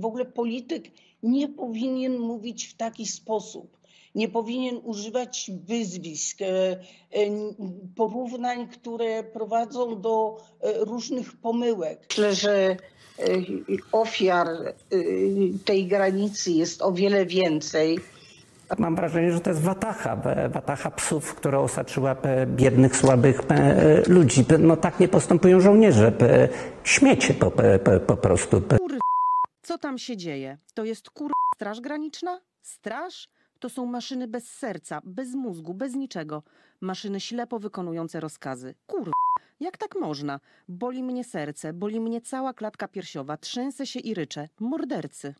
W ogóle polityk nie powinien mówić w taki sposób. Nie powinien używać wyzwisk, e, e, porównań, które prowadzą do e, różnych pomyłek. Myślę, że ofiar tej granicy jest o wiele więcej. Mam wrażenie, że to jest watacha, watacha psów, która osaczyła biednych, słabych ludzi. No tak nie postępują żołnierze. Śmiecie po, po, po prostu. Co tam się dzieje? To jest kur... Straż Graniczna? Straż? To są maszyny bez serca, bez mózgu, bez niczego. Maszyny ślepo wykonujące rozkazy. Kur... Jak tak można? Boli mnie serce, boli mnie cała klatka piersiowa, trzęsę się i ryczę. Mordercy.